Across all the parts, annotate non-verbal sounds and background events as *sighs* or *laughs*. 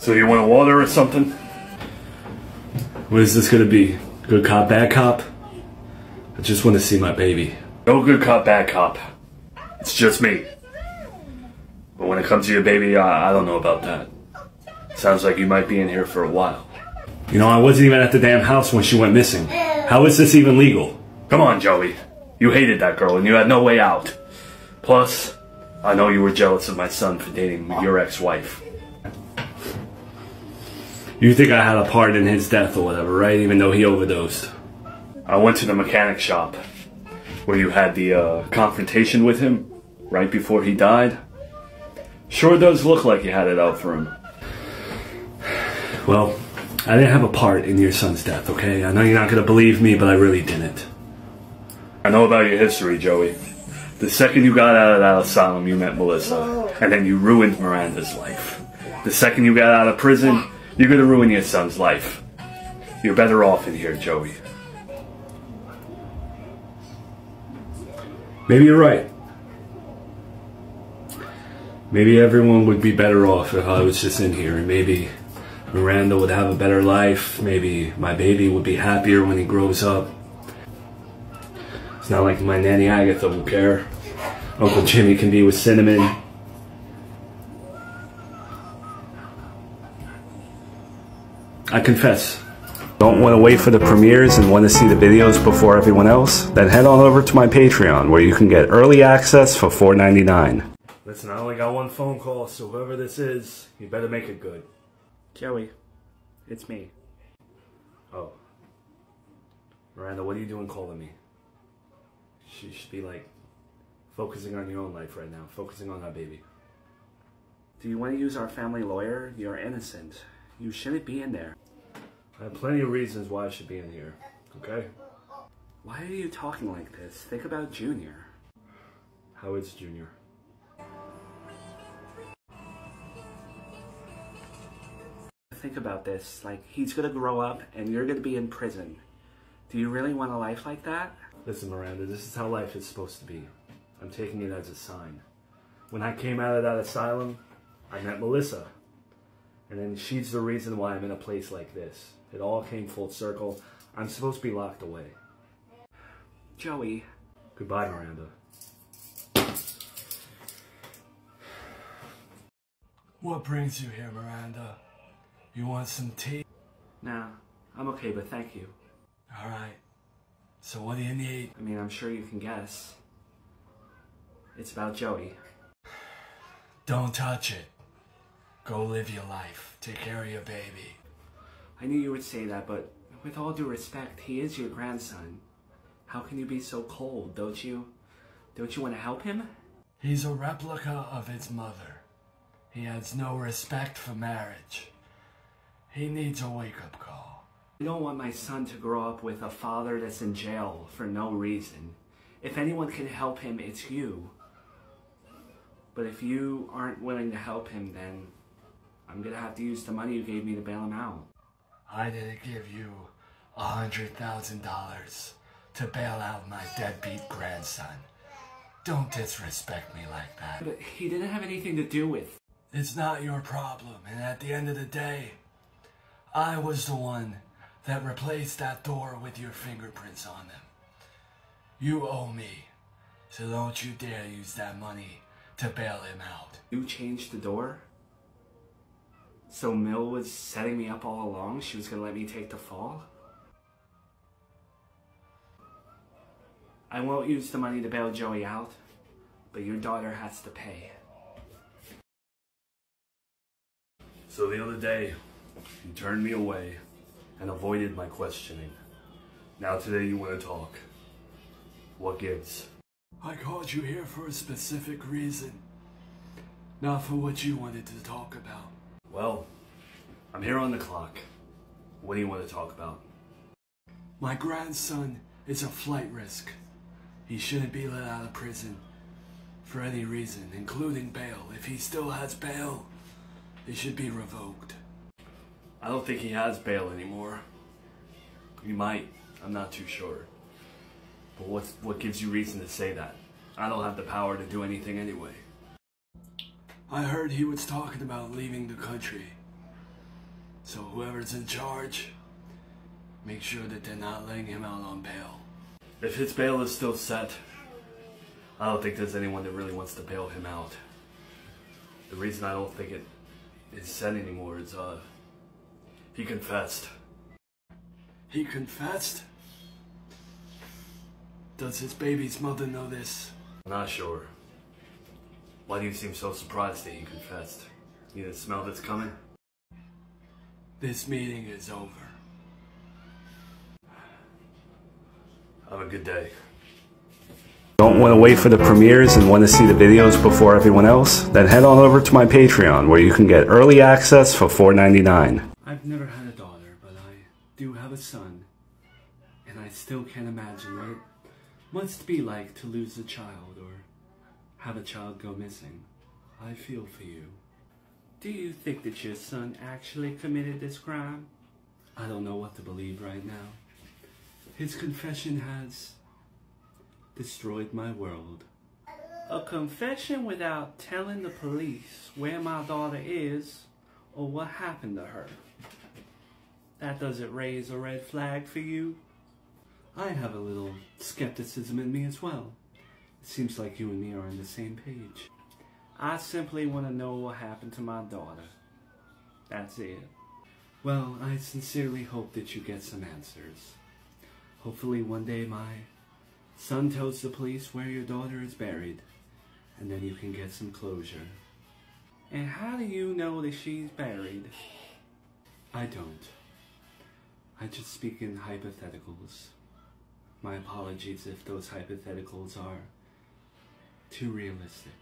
So you want a water or something? What is this gonna be? Good cop, bad cop? I just want to see my baby. No good cop, bad cop. It's just me. But when it comes to your baby, I, I don't know about that. Sounds like you might be in here for a while. You know, I wasn't even at the damn house when she went missing. How is this even legal? Come on, Joey. You hated that girl and you had no way out. Plus, I know you were jealous of my son for dating your ex-wife. You think I had a part in his death or whatever, right? Even though he overdosed. I went to the mechanic shop where you had the uh, confrontation with him right before he died. Sure does look like you had it out for him. Well, I didn't have a part in your son's death, okay? I know you're not gonna believe me, but I really didn't. I know about your history, Joey. The second you got out of that asylum, you met Melissa, and then you ruined Miranda's life. The second you got out of prison, you're gonna ruin your son's life. You're better off in here, Joey. Maybe you're right. Maybe everyone would be better off if I was just in here, and maybe Miranda would have a better life. Maybe my baby would be happier when he grows up. It's not like my nanny Agatha will care. Uncle Jimmy can be with Cinnamon. I confess. Don't want to wait for the premieres and want to see the videos before everyone else? Then head on over to my Patreon where you can get early access for $4.99. Listen, I only got one phone call, so whoever this is, you better make it good. Joey, it's me. Oh. Miranda, what are you doing calling me? She should be like focusing on your own life right now, focusing on that baby. Do you want to use our family lawyer? You're innocent. You shouldn't be in there. I have plenty of reasons why I should be in here, okay? Why are you talking like this? Think about Junior. How is Junior? Think about this. Like, he's gonna grow up and you're gonna be in prison. Do you really want a life like that? Listen, Miranda, this is how life is supposed to be. I'm taking it as a sign. When I came out of that asylum, I met Melissa. And then she's the reason why I'm in a place like this. It all came full circle. I'm supposed to be locked away. Joey, Goodbye, Miranda. What brings you here, Miranda? You want some tea? nah, I'm okay, but thank you. Alright. So what do you need? I mean, I'm sure you can guess. It's about Joey. Don't touch it. Go live your life. Take care of your baby. I knew you would say that, but with all due respect, he is your grandson. How can you be so cold, don't you? Don't you want to help him? He's a replica of his mother. He has no respect for marriage. He needs a wake-up call. I don't want my son to grow up with a father that's in jail for no reason. If anyone can help him, it's you. But if you aren't willing to help him, then I'm gonna have to use the money you gave me to bail him out. I didn't give you a hundred thousand dollars to bail out my deadbeat grandson. Don't disrespect me like that. But he didn't have anything to do with. It's not your problem, and at the end of the day, I was the one that replaced that door with your fingerprints on them. You owe me, so don't you dare use that money to bail him out. You changed the door? So Mill was setting me up all along? She was gonna let me take the fall? I won't use the money to bail Joey out, but your daughter has to pay. So the other day, you turned me away and avoided my questioning. Now today you want to talk. What gives? I called you here for a specific reason, not for what you wanted to talk about. Well, I'm here on the clock. What do you want to talk about? My grandson is a flight risk. He shouldn't be let out of prison for any reason, including bail. If he still has bail, it should be revoked. I don't think he has bail anymore. He might. I'm not too sure. But what's, what gives you reason to say that? I don't have the power to do anything anyway. I heard he was talking about leaving the country. So whoever's in charge, make sure that they're not letting him out on bail. If his bail is still set, I don't think there's anyone that really wants to bail him out. The reason I don't think it is set anymore is, uh, he confessed. He confessed? Does his baby's mother know this? Not sure. Why do you seem so surprised that he confessed? You didn't smell this coming? This meeting is over. Have a good day. Don't want to wait for the premieres and want to see the videos before everyone else? Then head on over to my Patreon where you can get early access for $4.99. I've never had a daughter, but I do have a son. And I still can't imagine what it must be like to lose a child or have a child go missing. I feel for you. Do you think that your son actually committed this crime? I don't know what to believe right now. His confession has destroyed my world. A confession without telling the police where my daughter is or what happened to her. That doesn't raise a red flag for you? I have a little skepticism in me as well. Seems like you and me are on the same page. I simply want to know what happened to my daughter. That's it. Well, I sincerely hope that you get some answers. Hopefully, one day my son tells the police where your daughter is buried, and then you can get some closure. And how do you know that she's buried? I don't. I just speak in hypotheticals. My apologies if those hypotheticals are too realistic.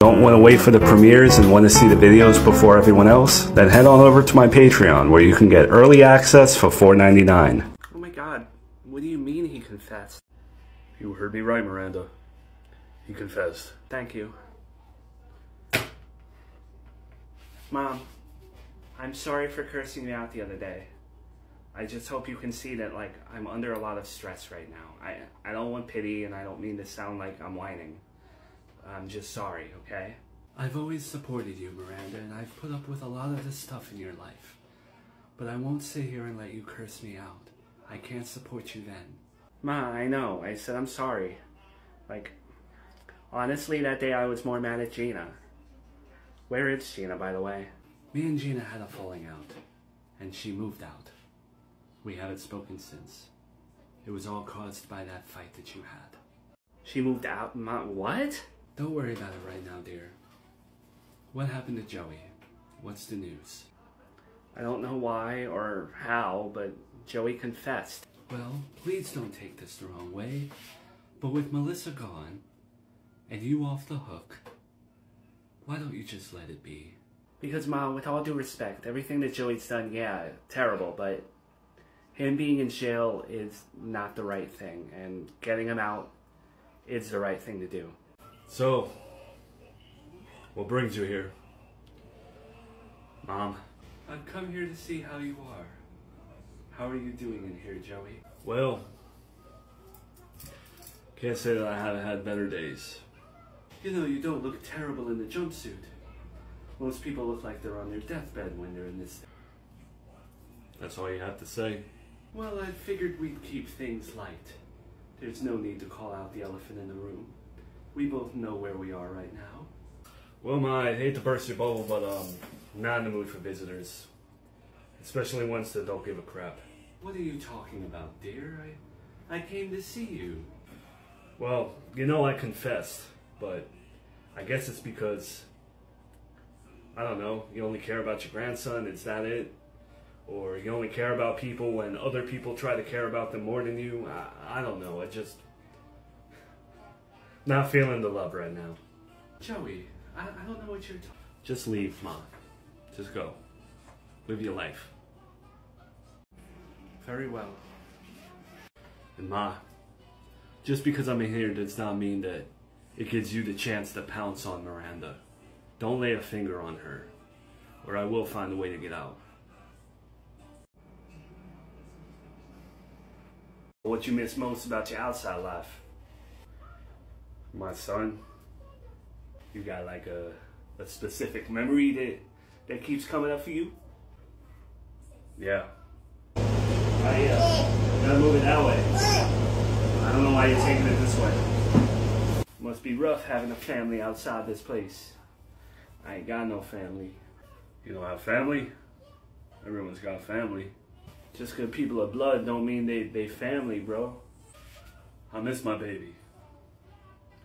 Don't want to wait for the premieres and want to see the videos before everyone else? Then head on over to my Patreon where you can get early access for $4.99. Oh my god, what do you mean he confessed? You heard me right, Miranda. He confessed. Thank you. Mom, I'm sorry for cursing you out the other day. I just hope you can see that like I'm under a lot of stress right now. I I don't want pity and I don't mean to sound like I'm whining. I'm just sorry, okay? I've always supported you, Miranda, and I've put up with a lot of this stuff in your life. But I won't sit here and let you curse me out. I can't support you then. Ma, I know. I said I'm sorry. Like, honestly, that day I was more mad at Gina. Where is Gina, by the way? Me and Gina had a falling out, and she moved out. We haven't spoken since. It was all caused by that fight that you had. She moved out? Ma, what? Don't worry about it right now, dear. What happened to Joey? What's the news? I don't know why or how, but Joey confessed. Well, please don't take this the wrong way, but with Melissa gone and you off the hook, why don't you just let it be? Because, Mom, with all due respect, everything that Joey's done, yeah, terrible, but him being in jail is not the right thing, and getting him out is the right thing to do. So, what brings you here? Mom. I've come here to see how you are. How are you doing in here, Joey? Well, can't say that I haven't had better days. You know, you don't look terrible in the jumpsuit. Most people look like they're on their deathbed when they're in this. That's all you have to say. Well, I figured we'd keep things light. There's no need to call out the elephant in the room. We both know where we are right now. Well, my, I hate to burst your bubble, but um, I'm not in the mood for visitors. Especially ones that don't give a crap. What are you talking about, dear? I, I came to see you. Well, you know I confessed, but I guess it's because, I don't know, you only care about your grandson, is that it? Or you only care about people when other people try to care about them more than you? I, I don't know, I just... *sighs* Not feeling the love right now. Joey, I, I don't know what you're talking Just leave, Mom. Just go. Live your life. Very well. And Ma, just because I'm in here does not mean that it gives you the chance to pounce on Miranda. Don't lay a finger on her, or I will find a way to get out. What you miss most about your outside life? My son, you got like a a specific memory that that keeps coming up for you? Yeah. I uh, gotta move it that way. I don't know why you're taking it this way. Must be rough having a family outside this place. I ain't got no family. You don't have family? Everyone's got family. Just 'cause people are blood don't mean they they family, bro. I miss my baby.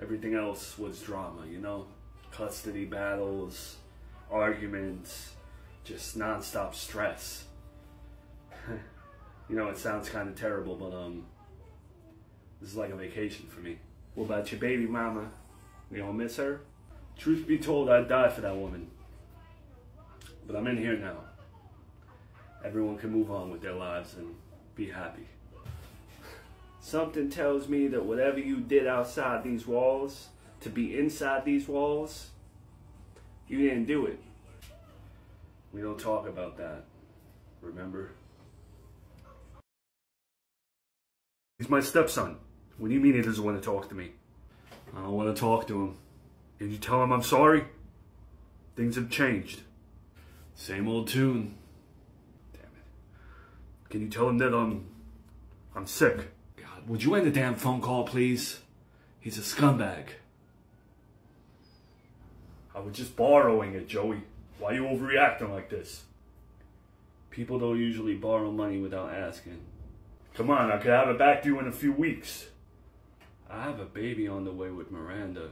Everything else was drama, you know? Custody battles, arguments, just nonstop stress. *laughs* you know, it sounds kind of terrible, but um, this is like a vacation for me. What about your baby mama? You don't miss her? Truth be told, I'd die for that woman. But I'm in here now. Everyone can move on with their lives and be happy. Something tells me that whatever you did outside these walls to be inside these walls, you didn't do it. We don't talk about that. Remember? He's my stepson. What do you mean he doesn't want to talk to me? I don't want to talk to him. Can you tell him I'm sorry? Things have changed. Same old tune. Can you tell him that I'm I'm sick? God, would you end the damn phone call, please? He's a scumbag. I was just borrowing it, Joey. Why are you overreacting like this? People don't usually borrow money without asking. Come on, I could have it back to you in a few weeks. I have a baby on the way with Miranda.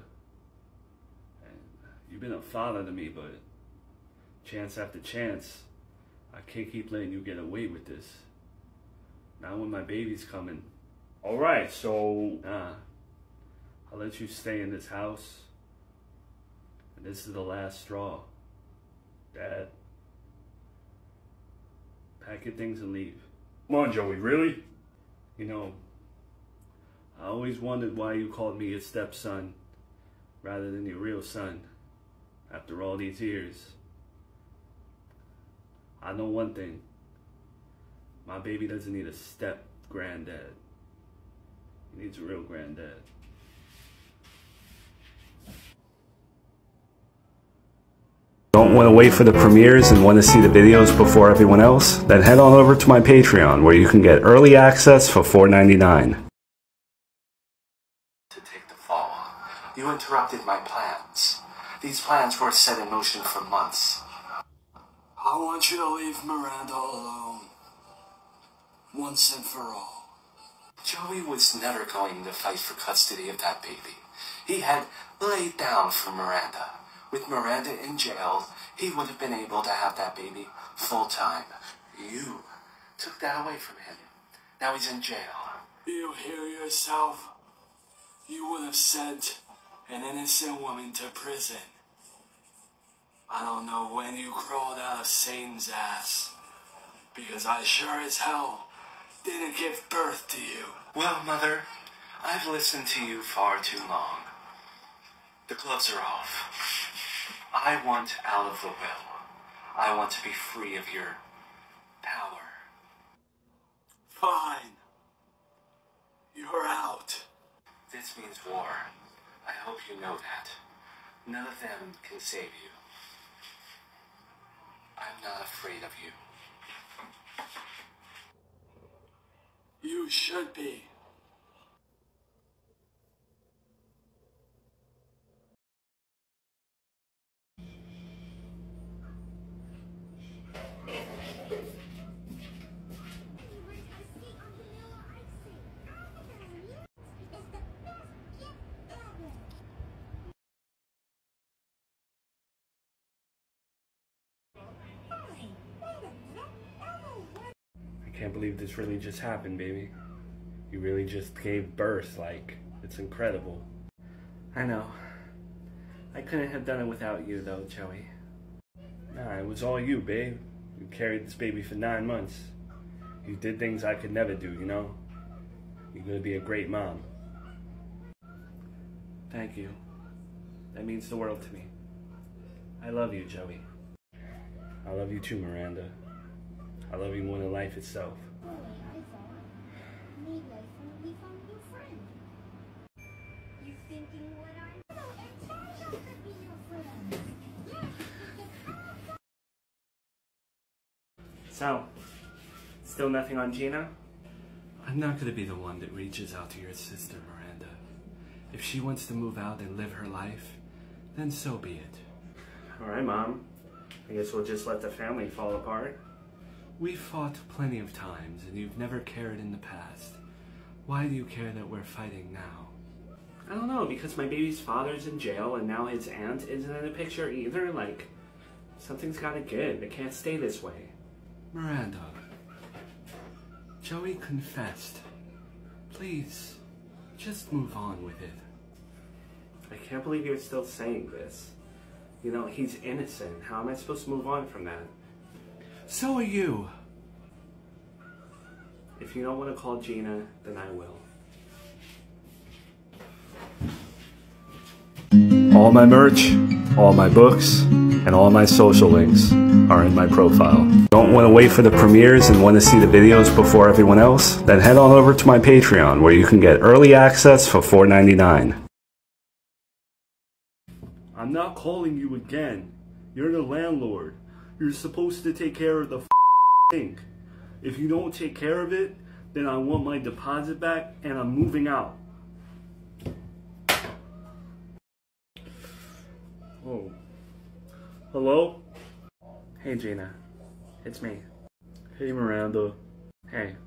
And you've been a father to me, but chance after chance, I can't keep letting you get away with this. Now when my baby's coming, Alright, so nah, I'll let you stay in this house. And this is the last straw. Dad, pack your things and leave. Come on, Joey, really? You know, I always wondered why you called me your stepson rather than your real son after all these years. I know one thing. My baby doesn't need a step granddad. He needs a real granddad. Don't want to wait for the premieres and want to see the videos before everyone else? Then head on over to my Patreon where you can get early access for $4.99. to take the fall. You interrupted my plans. These plans were set in motion for months. I want you to leave Miranda alone. Once and for all. Joey was never going to fight for custody of that baby. He had laid down for Miranda. With Miranda in jail, he would have been able to have that baby full time. You took that away from him. Now he's in jail. You hear yourself? You would have sent an innocent woman to prison. I don't know when you crawled out of Satan's ass. Because I sure as hell didn't give birth to you. Well, Mother, I've listened to you far too long. The gloves are off. I want out of the will. I want to be free of your power. Fine. You're out. This means war. I hope you know that. None of them can save you. I'm not afraid of you. You should be. I can't believe this really just happened, baby. You really just gave birth, like, it's incredible. I know. I couldn't have done it without you though, Joey. Nah, it was all you, babe. You carried this baby for nine months. You did things I could never do, you know? You're gonna be a great mom. Thank you. That means the world to me. I love you, Joey. I love you too, Miranda. I love you more than life itself. So, still nothing on Gina? I'm not gonna be the one that reaches out to your sister, Miranda. If she wants to move out and live her life, then so be it. Alright, Mom. I guess we'll just let the family fall apart. We've fought plenty of times, and you've never cared in the past. Why do you care that we're fighting now? I don't know, because my baby's father's in jail and now his aunt isn't in the picture either. Like, something's gotta give. It can't stay this way. Miranda, Joey confessed. Please, just move on with it. I can't believe you're still saying this. You know, he's innocent. How am I supposed to move on from that? So are you. If you don't want to call Gina, then I will. All my merch, all my books, and all my social links are in my profile. Don't want to wait for the premieres and want to see the videos before everyone else? Then head on over to my Patreon where you can get early access for $4.99. I'm not calling you again. You're the landlord. You're supposed to take care of the thing. If you don't take care of it, then I want my deposit back and I'm moving out. Oh. Hello? Hey, Gina. It's me. Hey, Miranda. Hey.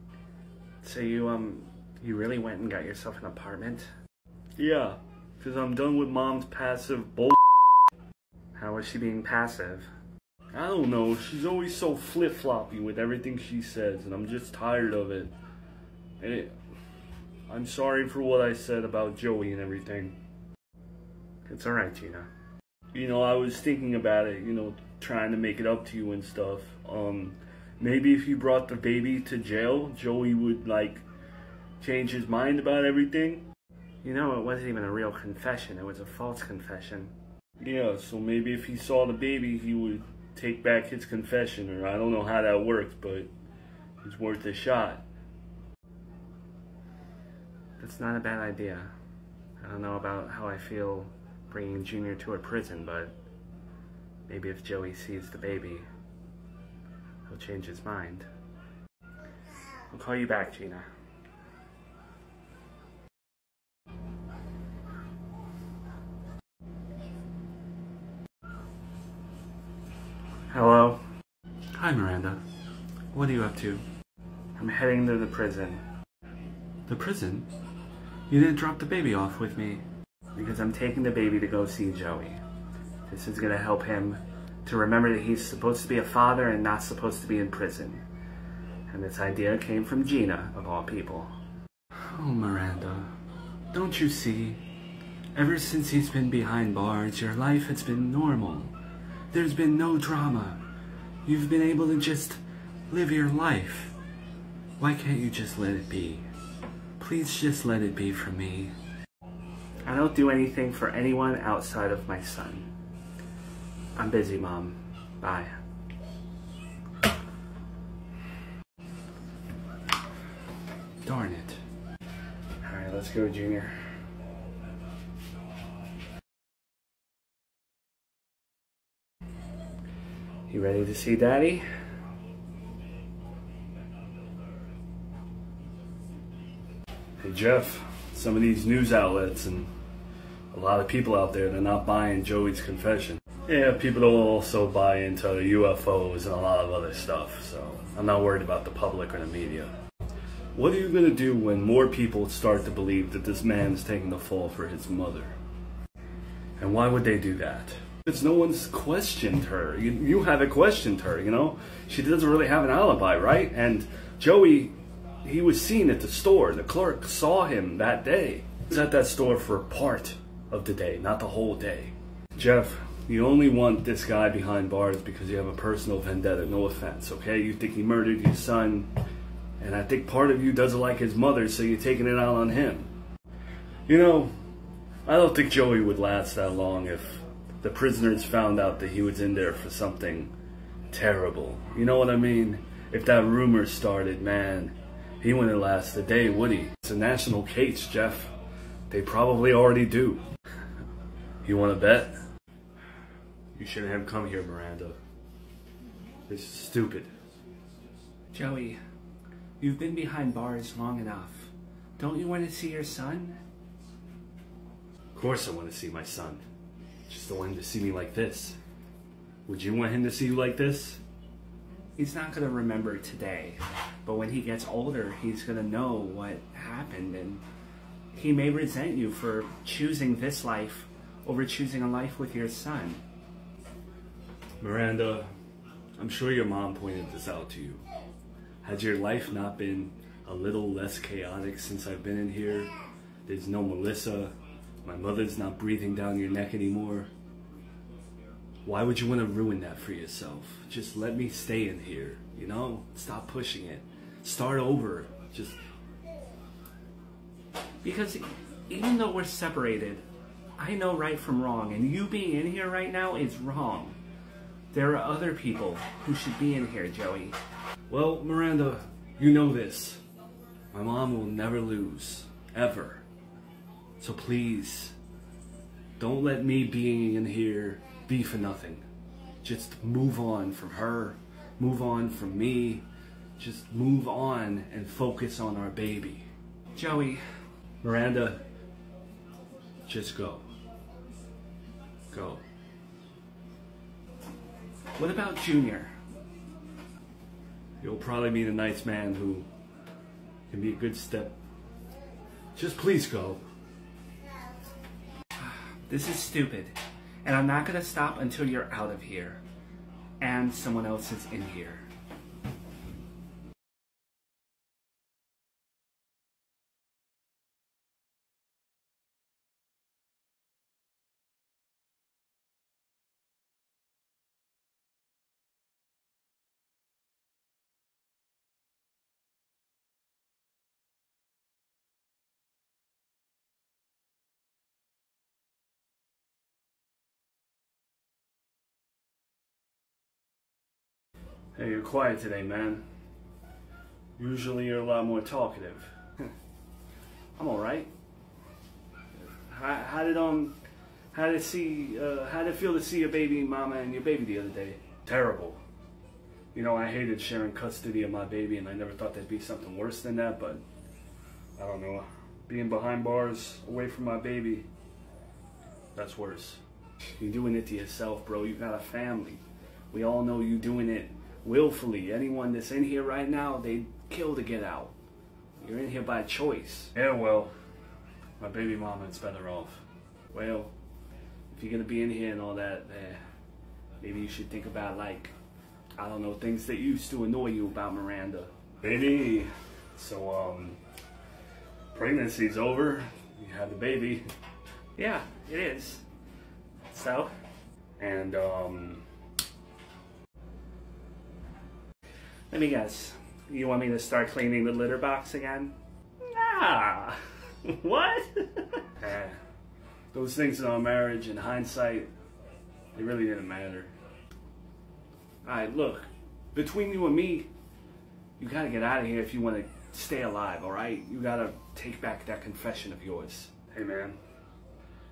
So you, um, you really went and got yourself an apartment? Yeah, because I'm done with mom's passive bull. How was she being passive? I don't know. She's always so flip floppy with everything she says, and I'm just tired of it. And it, I'm sorry for what I said about Joey and everything. It's alright, Gina. You know, I was thinking about it, you know, trying to make it up to you and stuff. Um, maybe if you brought the baby to jail, Joey would, like, change his mind about everything. You know, it wasn't even a real confession. It was a false confession. Yeah, so maybe if he saw the baby, he would take back his confession, or I don't know how that works, but it's worth a shot. That's not a bad idea. I don't know about how I feel bringing Junior to a prison, but maybe if Joey sees the baby, he'll change his mind. I'll call you back, Gina. Hello? Hi, Miranda. What are you up to? I'm heading to the prison The prison? You didn't drop the baby off with me. because I'm taking the baby to go see Joey. This is gonna help him to remember that he's supposed to be a father and not supposed to be in prison. And this idea came from Gina, of all people. Oh, Miranda. Don't you see? Ever since he's been behind bars, your life has been normal. There's been no drama. You've been able to just live your life. Why can't you just let it be? Please just let it be for me. I don't do anything for anyone outside of my son. I'm busy, Mom. Bye. Darn it. Alright, let's go, Junior. You ready to see Daddy? Hey Jeff, some of these news outlets and a lot of people out there, they're not buying Joey's confession. Yeah, people will also buy into UFOs and a lot of other stuff, so I'm not worried about the public or the media. What are you gonna do when more people start to believe that this man is taking the fall for his mother? And why would they do that? Because no one's questioned her. You, you haven't questioned her, you know? She doesn't really have an alibi, right? And Joey, he was seen at the store. The clerk saw him that day. He was at that store for part of the day, not the whole day. Jeff, you only want this guy behind bars because you have a personal vendetta, no offense, okay? You think he murdered your son, and I think part of you doesn't like his mother, so you're taking it out on him. You know, I don't think Joey would last that long if the prisoners found out that he was in there for something terrible. You know what I mean? If that rumor started, man, he wouldn't last a day, would he? It's a national case, Jeff. They probably already do. You want to bet? You shouldn't have come here, Miranda. This is stupid. Joey, you've been behind bars long enough. Don't you want to see your son? Of course I want to see my son. Just don't want him to see me like this. Would you want him to see you like this? He's not going to remember today, but when he gets older, he's going to know what happened and he may resent you for choosing this life over choosing a life with your son. Miranda, I'm sure your mom pointed this out to you. Has your life not been a little less chaotic since I've been in here? There's no Melissa. My mother's not breathing down your neck anymore. Why would you want to ruin that for yourself? Just let me stay in here, you know? Stop pushing it. Start over. Just Because even though we're separated, I know right from wrong, and you being in here right now is wrong. There are other people who should be in here, Joey. Well, Miranda, you know this. My mom will never lose. Ever. So please, don't let me being in here be for nothing. Just move on from her. Move on from me. Just move on and focus on our baby. Joey, Miranda, just go. Go. what about Junior? You'll probably meet a nice man who can be a good step. Just please go. *sighs* This is stupid, and I'm not gonna stop until you're out of here, and someone else is in here. Hey, you're quiet today, man. Usually you're a lot more talkative. *laughs* I'm all right. How, how did um, how did see? Uh, how did it feel to see your baby mama and your baby the other day? Terrible. You know, I hated sharing custody of my baby, and I never thought there'd be something worse than that, but I don't know. Being behind bars, away from my baby, that's worse. You're doing it to yourself, bro. You got a family. We all know you doing it willfully. Anyone that's in here right now, they'd kill to get out. You're in here by choice. Yeah, well, my baby mama is better off. Well, if you're gonna be in here and all that, eh, maybe you should think about like, I don't know, things that used to annoy you about Miranda. Baby, so, um, pregnancy's over. You had the baby. Yeah, it is. So, And, um, let me guess. You want me to start cleaning the litter box again? Nah. *laughs* what? *laughs* eh, those things in our marriage, in hindsight, they really didn't matter. Alright, look. Between you and me, you gotta get out of here if you wanna stay alive, alright? You gotta take back that confession of yours. Hey, man,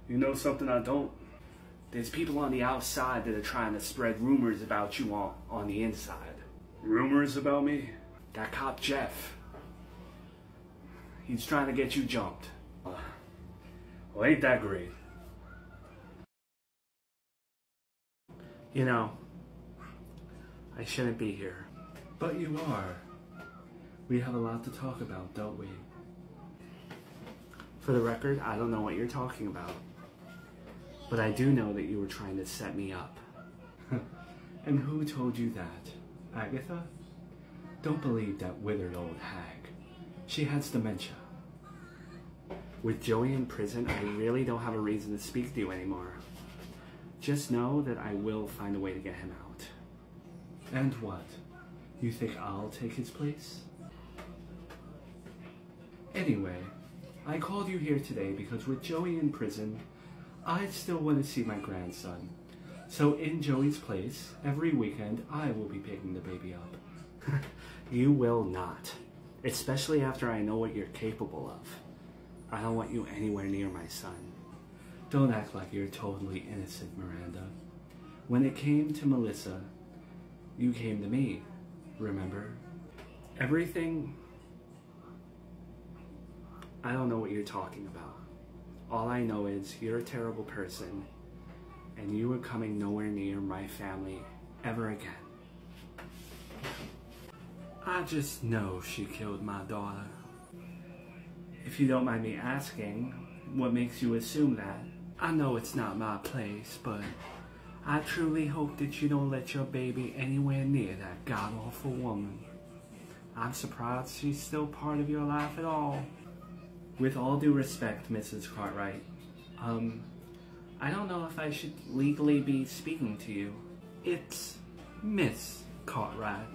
you know something I don't? There's people on the outside that are trying to spread rumors about you on, on the inside. Rumors about me? That cop Jeff. He's trying to get you jumped. Well, ain't that great. You know, I shouldn't be here. But you are. We have a lot to talk about, don't we? For the record, I don't know what you're talking about. But I do know that you were trying to set me up. *laughs* and who told you that? Agatha? Don't believe that withered old hag. She has dementia. With Joey in prison, I really don't have a reason to speak to you anymore. Just know that I will find a way to get him out. And what? You think I'll take his place? Anyway, I called you here today because with Joey in prison, I still want to see my grandson. So in Joey's place, every weekend, I will be picking the baby up. *laughs* you will not. Especially after I know what you're capable of. I don't want you anywhere near my son. Don't act like you're totally innocent, Miranda. When it came to Melissa, you came to me, remember? Everything. I don't know what you're talking about. All I know is you're a terrible person, and you are coming nowhere near my family ever again. I just know she killed my daughter. If you don't mind me asking, what makes you assume that? I know it's not my place, but I truly hope that you don't let your baby anywhere near that god awful woman. I'm surprised she's still part of your life at all. With all due respect, Mrs. Cartwright, um, I don't know if I should legally be speaking to you. It's Miss Cartwright.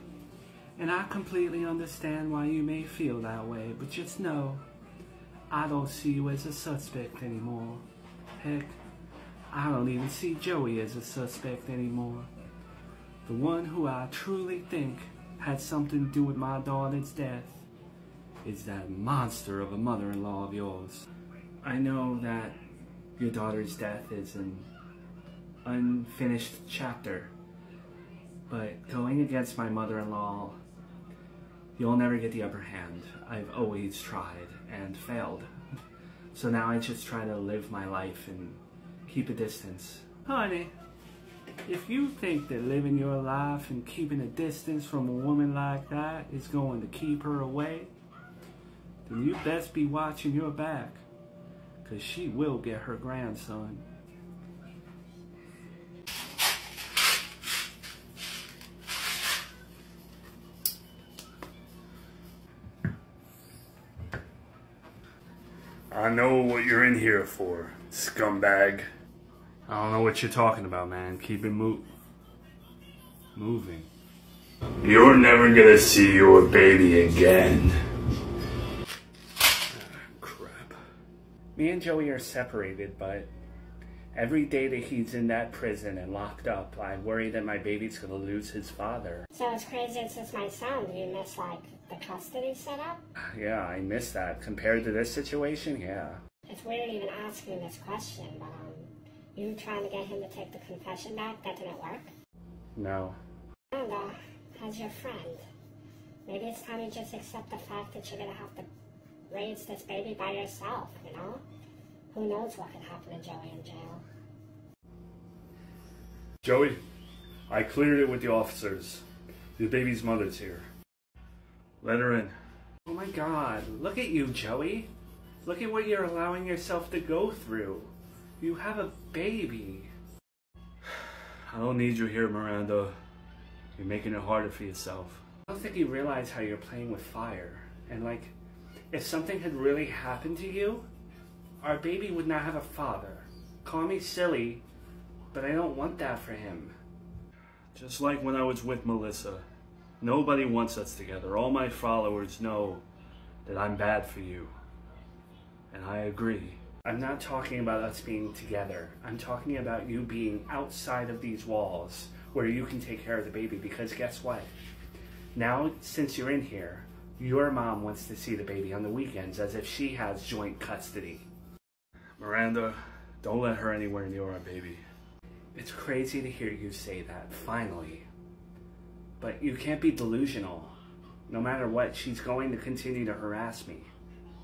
And I completely understand why you may feel that way, but just know, I don't see you as a suspect anymore. Heck, I don't even see Joey as a suspect anymore. The one who I truly think had something to do with my daughter's death is that monster of a mother-in-law of yours. I know that your daughter's death is an unfinished chapter, but going against my mother-in-law, you'll never get the upper hand. I've always tried and failed. So now I just try to live my life and keep a distance. Honey, if you think that living your life and keeping a distance from a woman like that is going to keep her away, then you best be watching your back, because she will get her grandson. I know what you're in here for, scumbag. I don't know what you're talking about, man. Keep it mo- moving. You're never gonna see your baby again. Crap. Me and Joey are separated, but every day that he's in that prison and locked up, I worry that my baby's gonna lose his father. So it's crazy it's just my son. Do you miss like the custody setup? Yeah, I miss that. Compared to this situation, yeah. It's weird even asking this question, but um, you trying to get him to take the confession back, that didn't work? No. And uh, as your friend, maybe it's time you just accept the fact that you're gonna have to raise this baby by yourself, you know? Who knows what could happen to Joey in jail? Joey, I cleared it with the officers. The baby's mother's here. Let her in. Oh my god, look at you, Joey. Look at what you're allowing yourself to go through. You have a baby. I don't need you here, Miranda. You're making it harder for yourself. I don't think you realize how you're playing with fire. And like, if something had really happened to you, our baby would not have a father. Call me silly, but I don't want that for him. Just like when I was with Melissa. Nobody wants us together. All my followers know that I'm bad for you. And I agree. I'm not talking about us being together. I'm talking about you being outside of these walls where you can take care of the baby because guess what? Now, since you're in here, your mom wants to see the baby on the weekends as if she has joint custody. Miranda, don't let her anywhere near our baby. It's crazy to hear you say that, finally. But you can't be delusional. No matter what, she's going to continue to harass me.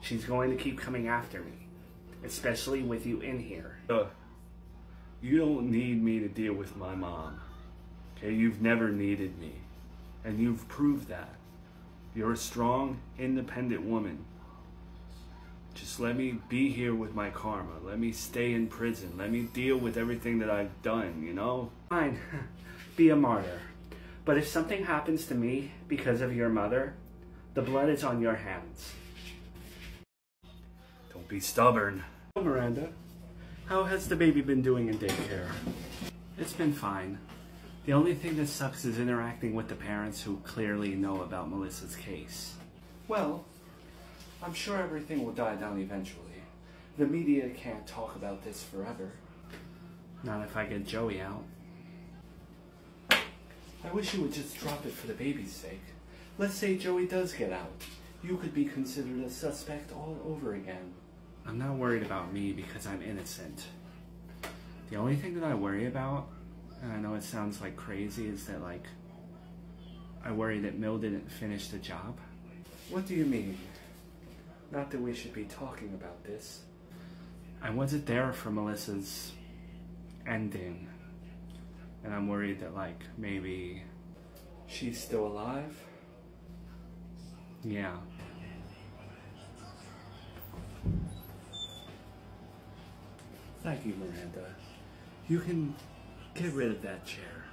She's going to keep coming after me. Especially with you in here. Uh, you don't need me to deal with my mom. Okay, you've never needed me. And you've proved that. You're a strong, independent woman. Just let me be here with my karma. Let me stay in prison. Let me deal with everything that I've done, you know? Fine, *laughs* be a martyr. But if something happens to me because of your mother, the blood is on your hands. Don't be stubborn. Miranda, how has the baby been doing in daycare? It's been fine. The only thing that sucks is interacting with the parents who clearly know about Melissa's case. Well, I'm sure everything will die down eventually. The media can't talk about this forever. Not if I get Joey out. I wish you would just drop it for the baby's sake. Let's say Joey does get out. You could be considered a suspect all over again. I'm not worried about me because I'm innocent. The only thing that I worry about, and I know it sounds like crazy, is that like I worry that Mill didn't finish the job. What do you mean? Not that we should be talking about this. I wasn't there for Melissa's ending. And I'm worried that, like, maybe she's still alive? Yeah. Thank you, Miranda. You can get rid of that chair.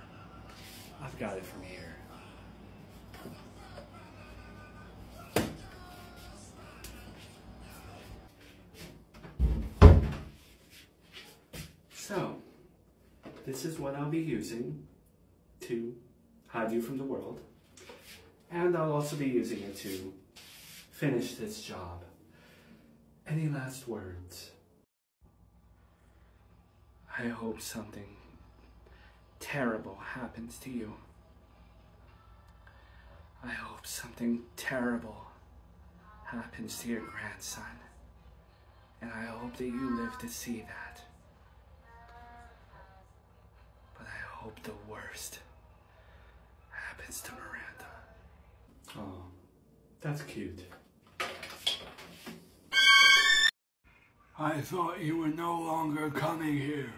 I've got it from here. So, this is what I'll be using to hide you from the world. And I'll also be using it to finish this job. Any last words? I hope something terrible happens to you. I hope something terrible happens to your grandson. And I hope that you live to see that. But I hope the worst happens to Miranda. Oh, that's cute. I thought you were no longer coming here.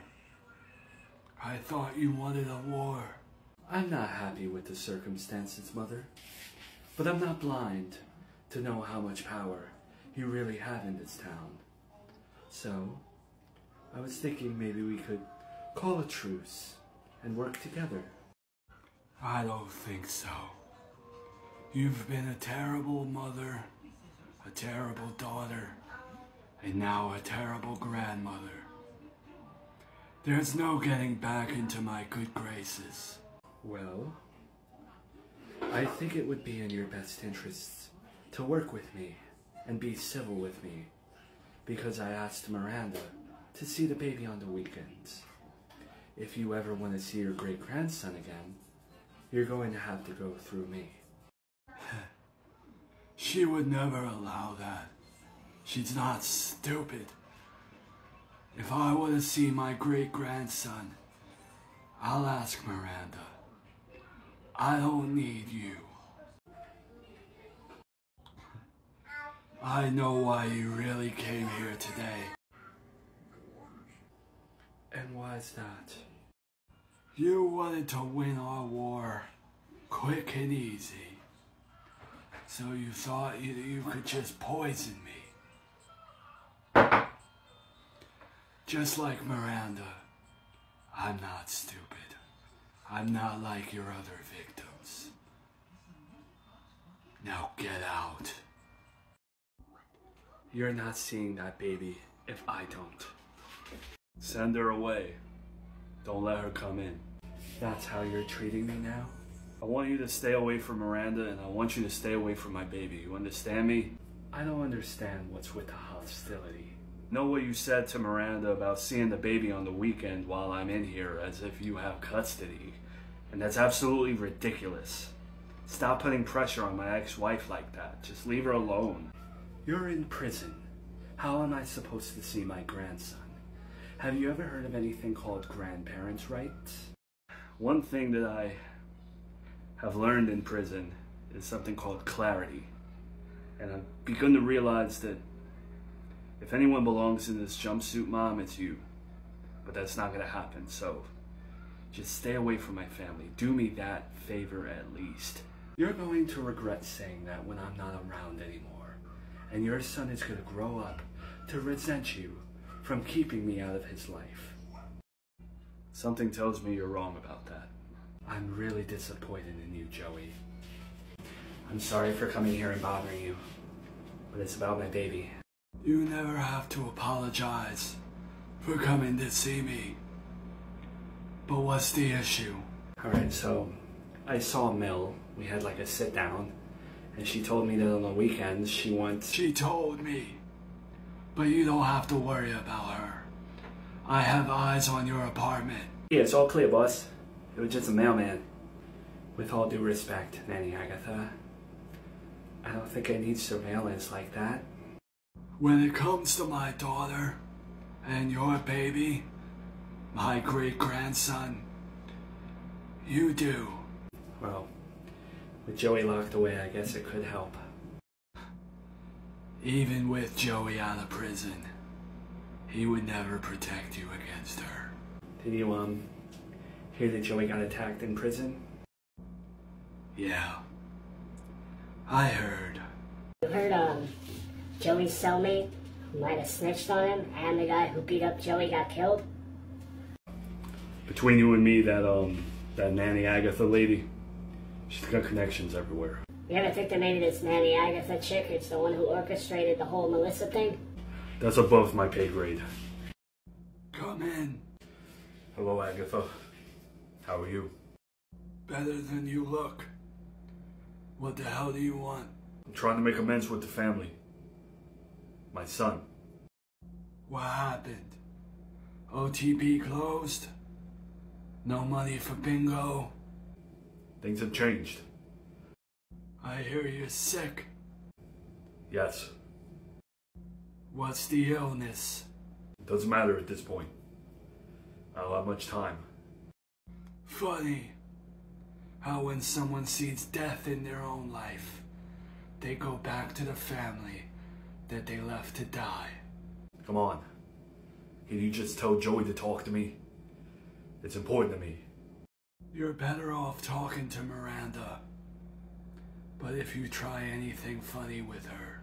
I thought you wanted a war. I'm not happy with the circumstances, Mother. But I'm not blind to know how much power you really have in this town. So, I was thinking maybe we could call a truce and work together. I don't think so. You've been a terrible mother, a terrible daughter, and now a terrible grandmother. There's no getting back into my good graces. Well, I think it would be in your best interests to work with me and be civil with me because I asked Miranda to see the baby on the weekends. If you ever want to see your great grandson again, you're going to have to go through me. *laughs* She would never allow that. She's not stupid. If I want to see my great grandson, I'll ask Miranda. I don't need you. I know why you really came here today. And why is that? You wanted to win our war quick and easy. So you thought you, you could just poison me. Just like Miranda, I'm not stupid. I'm not like your other victims. Now get out. You're not seeing that baby if I don't. Send her away. Don't let her come in. That's how you're treating me now? I want you to stay away from Miranda and I want you to stay away from my baby. You understand me? I don't understand what's with the hostility. Know what you said to Miranda about seeing the baby on the weekend while I'm in here as if you have custody. And that's absolutely ridiculous. Stop putting pressure on my ex-wife like that. Just leave her alone. You're in prison. How am I supposed to see my grandson? Have you ever heard of anything called grandparents' rights? One thing that I have learned in prison is something called clarity. And I've begun to realize that if anyone belongs in this jumpsuit, Mom, it's you. But that's not gonna happen, so just stay away from my family. Do me that favor at least. You're going to regret saying that when I'm not around anymore. And your son is going to grow up to resent you from keeping me out of his life. Something tells me you're wrong about that. I'm really disappointed in you, Joey. I'm sorry for coming here and bothering you, but it's about my baby. You never have to apologize for coming to see me. But what's the issue? Alright, so I saw Mill. We had like a sit down, and she told me that on the weekends she wants. She told me. But you don't have to worry about her. I have eyes on your apartment. Yeah, it's all clear, boss. It was just a mailman. With all due respect, Nanny Agatha, I don't think I need surveillance like that. When it comes to my daughter and your baby, my great grandson, you do. Well, With Joey locked away, I guess it could help. Even with Joey out of prison, he would never protect you against her. Did you, um, hear that Joey got attacked in prison? Yeah. I heard. You heard, um, Joey's cellmate who might have snitched on him and the guy who beat up Joey got killed? Between you and me, that um, that nanny Agatha lady, she's got connections everywhere. You ever think that maybe this nanny Agatha chick is the one who orchestrated the whole Melissa thing? That's above my pay grade. Come in. Hello, Agatha. How are you? Better than you look. What the hell do you want? I'm trying to make amends with the family. My son. What happened? OTB closed? No money for bingo? Things have changed. I hear you're sick. Yes. What's the illness? Doesn't matter at this point. I don't have much time. Funny how when someone sees death in their own life, they go back to the family that they left to die. Come on. Can you just tell Joey to talk to me? It's important to me. You're better off talking to Miranda. But if you try anything funny with her,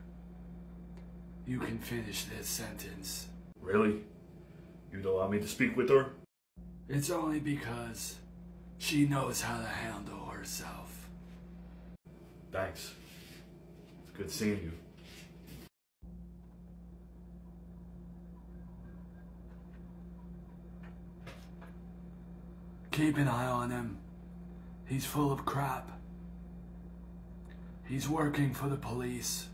you can finish this sentence. Really? You'd allow me to speak with her? It's only because she knows how to handle herself. Thanks. It's good seeing you. Keep an eye on him. He's full of crap. He's working for the police.